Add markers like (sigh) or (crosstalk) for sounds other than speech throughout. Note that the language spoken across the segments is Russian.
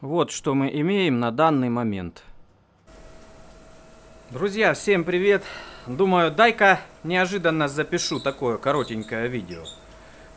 Вот что мы имеем на данный момент. Друзья, всем привет! Думаю, дай-ка неожиданно запишу такое коротенькое видео.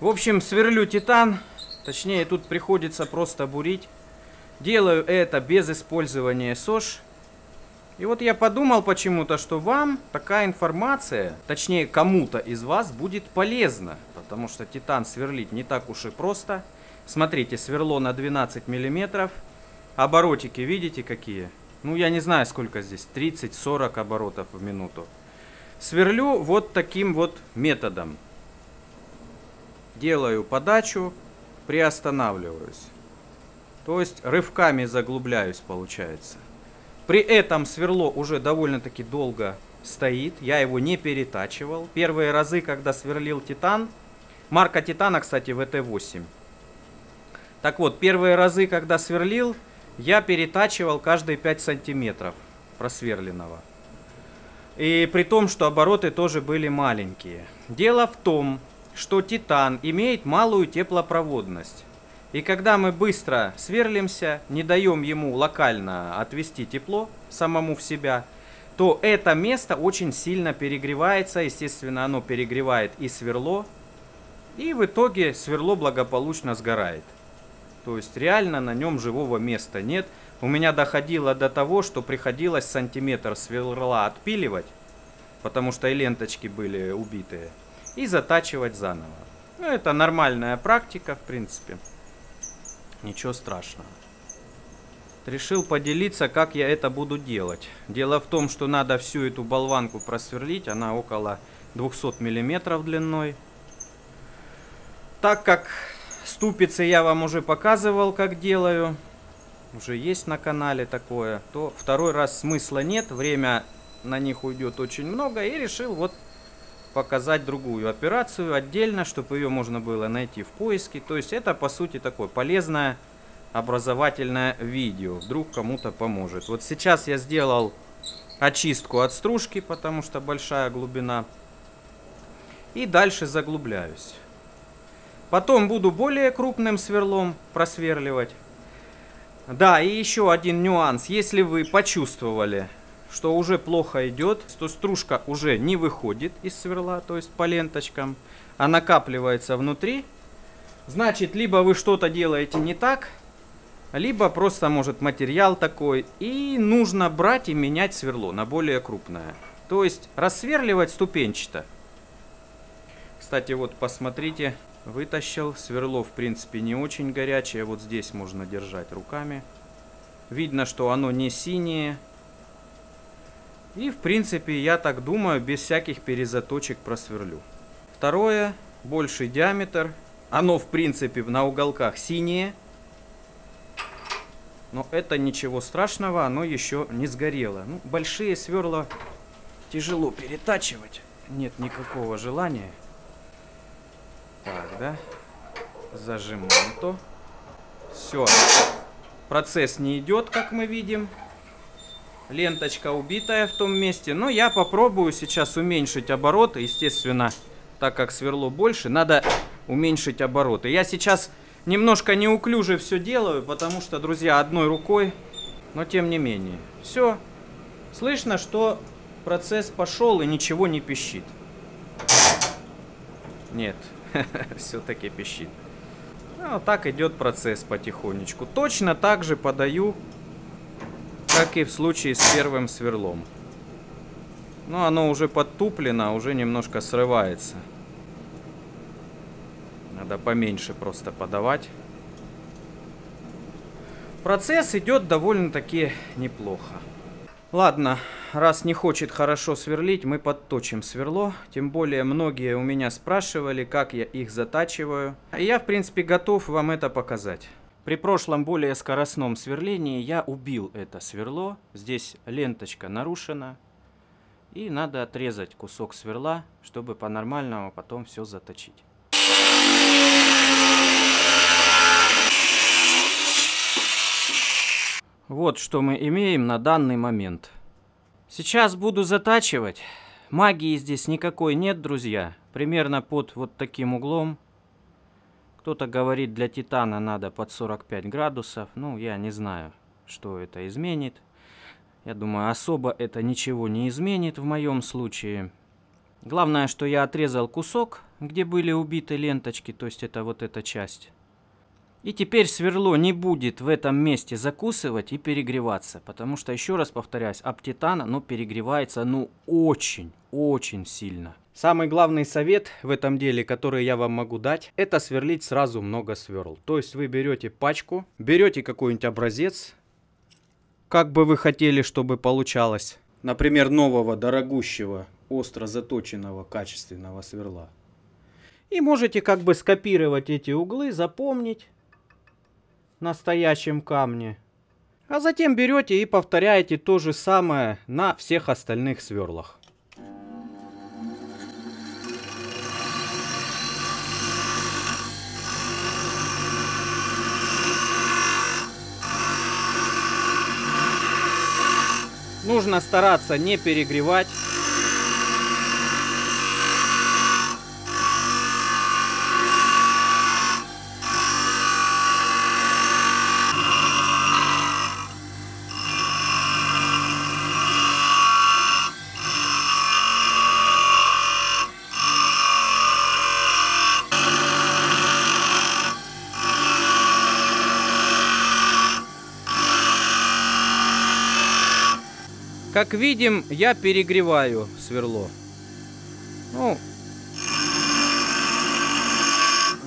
В общем, сверлю титан, точнее тут приходится просто бурить. Делаю это без использования СОЖ. И вот я подумал почему-то, что вам такая информация, точнее кому-то из вас будет полезна. Потому что титан сверлить не так уж и просто. Смотрите, сверло на 12 миллиметров. Оборотики видите какие? Ну, я не знаю, сколько здесь. 30-40 оборотов в минуту. Сверлю вот таким вот методом. Делаю подачу, приостанавливаюсь. То есть рывками заглубляюсь, получается. При этом сверло уже довольно-таки долго стоит. Я его не перетачивал. Первые разы, когда сверлил Титан. Марка Титана, кстати, ВТ-8. Так вот, первые разы, когда сверлил, я перетачивал каждые 5 сантиметров просверленного. И при том, что обороты тоже были маленькие. Дело в том, что титан имеет малую теплопроводность. И когда мы быстро сверлимся, не даем ему локально отвести тепло самому в себя, то это место очень сильно перегревается. Естественно, оно перегревает и сверло. И в итоге сверло благополучно сгорает. То есть реально на нем живого места нет. У меня доходило до того, что приходилось сантиметр сверла отпиливать, потому что и ленточки были убитые, и затачивать заново. Ну, это нормальная практика, в принципе. Ничего страшного. Решил поделиться, как я это буду делать. Дело в том, что надо всю эту болванку просверлить. Она около 200 миллиметров длиной. Так как Ступицы я вам уже показывал, как делаю. Уже есть на канале такое. То второй раз смысла нет. Время на них уйдет очень много. И решил вот показать другую операцию отдельно, чтобы ее можно было найти в поиске. То есть это по сути такое полезное образовательное видео. Вдруг кому-то поможет. Вот сейчас я сделал очистку от стружки, потому что большая глубина. И дальше заглубляюсь. Потом буду более крупным сверлом просверливать. Да, и еще один нюанс. Если вы почувствовали, что уже плохо идет, то стружка уже не выходит из сверла, то есть по ленточкам, а накапливается внутри, значит, либо вы что-то делаете не так, либо просто, может, материал такой, и нужно брать и менять сверло на более крупное. То есть рассверливать ступенчато. Кстати, вот посмотрите, Вытащил. Сверло, в принципе, не очень горячее. Вот здесь можно держать руками. Видно, что оно не синее. И, в принципе, я так думаю, без всяких перезаточек просверлю. Второе. Больший диаметр. Оно, в принципе, на уголках синее. Но это ничего страшного, оно еще не сгорело. Ну, большие сверла тяжело перетачивать. Нет никакого желания. Так, да? Зажимаем то. Все. Процесс не идет, как мы видим. Ленточка убитая в том месте. Но я попробую сейчас уменьшить обороты. Естественно, так как сверло больше, надо уменьшить обороты. Я сейчас немножко неуклюже все делаю, потому что, друзья, одной рукой. Но тем не менее. Все. Слышно, что процесс пошел и ничего не пищит. Нет, (laughs) все-таки пищит. Ну, вот так идет процесс потихонечку. Точно так же подаю, как и в случае с первым сверлом. Но оно уже подтуплено, уже немножко срывается. Надо поменьше просто подавать. Процесс идет довольно-таки неплохо. Ладно, раз не хочет хорошо сверлить, мы подточим сверло. Тем более многие у меня спрашивали, как я их затачиваю. И я, в принципе, готов вам это показать. При прошлом более скоростном сверлении я убил это сверло. Здесь ленточка нарушена. И надо отрезать кусок сверла, чтобы по-нормальному потом все заточить. Вот что мы имеем на данный момент. Сейчас буду затачивать. Магии здесь никакой нет, друзья. Примерно под вот таким углом. Кто-то говорит, для титана надо под 45 градусов. Ну, я не знаю, что это изменит. Я думаю, особо это ничего не изменит в моем случае. Главное, что я отрезал кусок, где были убиты ленточки, то есть это вот эта часть. И теперь сверло не будет в этом месте закусывать и перегреваться, потому что, еще раз повторяюсь, об титана, ну, перегревается, ну, очень, очень сильно. Самый главный совет в этом деле, который я вам могу дать, это сверлить сразу много сверл. То есть вы берете пачку, берете какой-нибудь образец, как бы вы хотели, чтобы получалось. Например, нового, дорогущего, остро заточенного, качественного сверла. И можете как бы скопировать эти углы, запомнить настоящем камне. А затем берете и повторяете то же самое на всех остальных сверлах. Нужно стараться не перегревать. Как видим, я перегреваю сверло. Ну,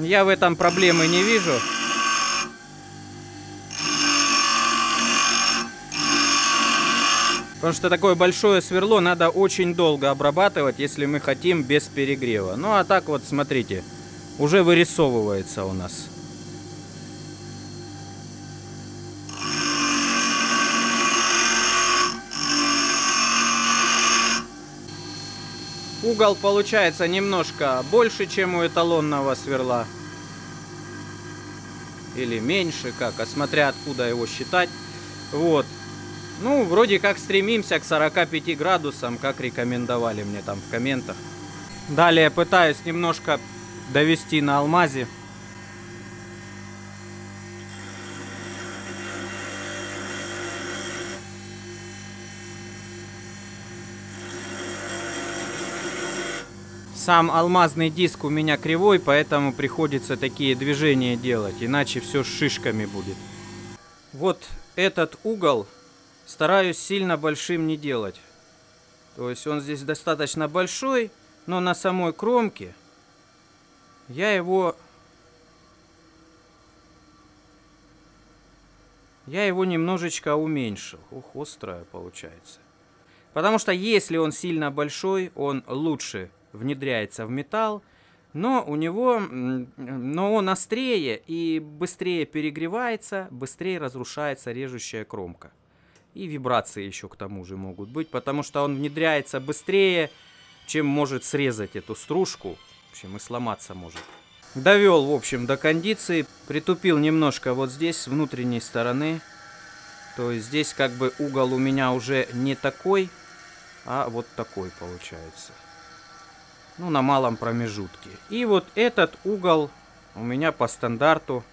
я в этом проблемы не вижу. Потому что такое большое сверло надо очень долго обрабатывать, если мы хотим без перегрева. Ну а так вот, смотрите, уже вырисовывается у нас. Угол получается немножко больше, чем у эталонного сверла. Или меньше, как, а смотря откуда его считать. Вот. Ну, вроде как стремимся к 45 градусам, как рекомендовали мне там в комментах. Далее пытаюсь немножко довести на алмазе. Сам алмазный диск у меня кривой, поэтому приходится такие движения делать, иначе все с шишками будет. Вот этот угол стараюсь сильно большим не делать. То есть он здесь достаточно большой, но на самой кромке я его... Я его немножечко уменьшил. Ух, острая получается. Потому что если он сильно большой, он лучше внедряется в металл, но у него, но он острее и быстрее перегревается, быстрее разрушается режущая кромка. И вибрации еще к тому же могут быть, потому что он внедряется быстрее, чем может срезать эту стружку. В общем, и сломаться может. Довел, в общем, до кондиции. Притупил немножко вот здесь, с внутренней стороны. То есть здесь как бы угол у меня уже не такой, а вот такой получается ну, на малом промежутке. И вот этот угол у меня по стандарту,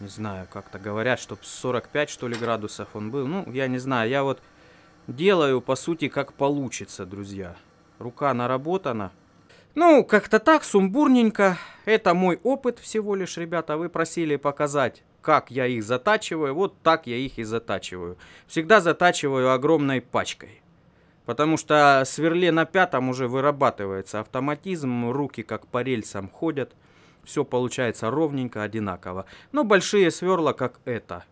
не знаю, как-то говорят, чтобы 45 что ли градусов он был. Ну, я не знаю, я вот делаю по сути как получится, друзья. Рука наработана. Ну, как-то так, сумбурненько. Это мой опыт всего лишь, ребята. Вы просили показать, как я их затачиваю. Вот так я их и затачиваю. Всегда затачиваю огромной пачкой. Потому что сверле на пятом уже вырабатывается автоматизм, руки как по рельсам ходят. Все получается ровненько, одинаково. Но большие сверла, как это,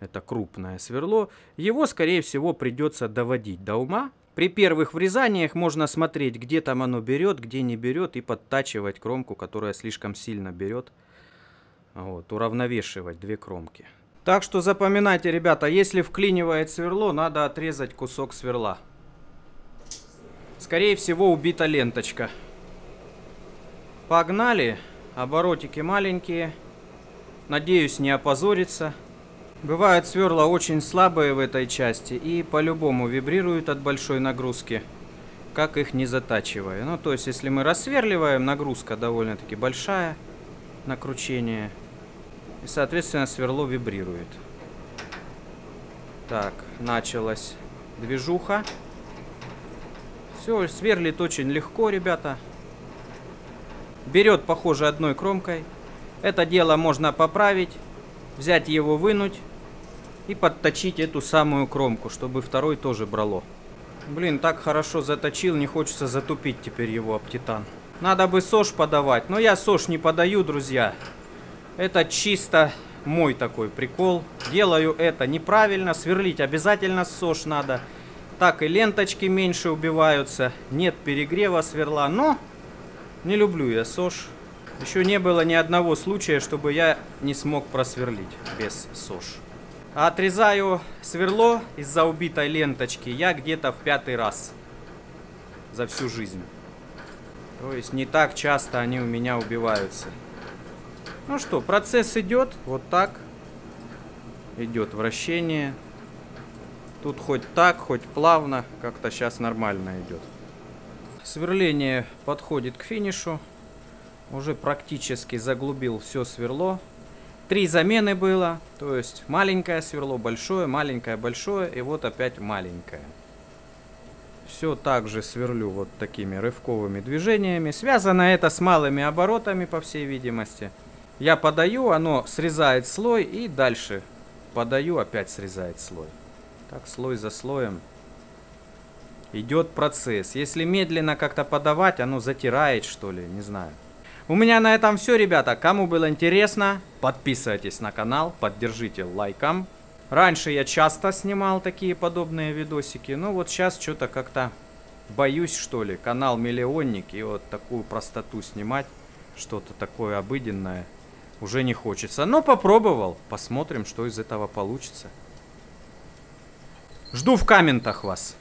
это крупное сверло, его, скорее всего, придется доводить до ума. При первых врезаниях можно смотреть, где там оно берет, где не берет, и подтачивать кромку, которая слишком сильно берет. Вот, уравновешивать две кромки. Так что запоминайте, ребята, если вклинивает сверло, надо отрезать кусок сверла. Скорее всего, убита ленточка. Погнали. Оборотики маленькие. Надеюсь, не опозориться. Бывают сверла очень слабые в этой части и по-любому вибрируют от большой нагрузки, как их не затачивая. Ну, то есть, если мы рассверливаем, нагрузка довольно-таки большая. на кручение. И, соответственно, сверло вибрирует. Так, началась движуха. Все, сверлит очень легко, ребята. Берет, похоже, одной кромкой. Это дело можно поправить, взять его, вынуть и подточить эту самую кромку, чтобы второй тоже брало. Блин, так хорошо заточил, не хочется затупить теперь его об титан. Надо бы сош подавать, но я сош не подаю, друзья. Это чисто мой такой прикол. Делаю это неправильно, сверлить обязательно сош надо. Так и ленточки меньше убиваются, нет перегрева сверла, но не люблю я сош. Еще не было ни одного случая, чтобы я не смог просверлить без сош. А отрезаю сверло из-за убитой ленточки я где-то в пятый раз за всю жизнь. То есть не так часто они у меня убиваются. Ну что, процесс идет вот так. Идет вращение. Тут хоть так, хоть плавно, как-то сейчас нормально идет. Сверление подходит к финишу. Уже практически заглубил все сверло. Три замены было, то есть маленькое сверло, большое, маленькое, большое, и вот опять маленькое. Все так же сверлю вот такими рывковыми движениями. Связано это с малыми оборотами, по всей видимости. Я подаю, оно срезает слой и дальше подаю, опять срезает слой. Так, слой за слоем идет процесс. Если медленно как-то подавать, оно затирает, что ли, не знаю. У меня на этом все, ребята. Кому было интересно, подписывайтесь на канал, поддержите лайком. Раньше я часто снимал такие подобные видосики, но вот сейчас что-то как-то боюсь, что ли. Канал миллионник и вот такую простоту снимать, что-то такое обыденное, уже не хочется. Но попробовал, посмотрим, что из этого получится. Жду в комментах вас.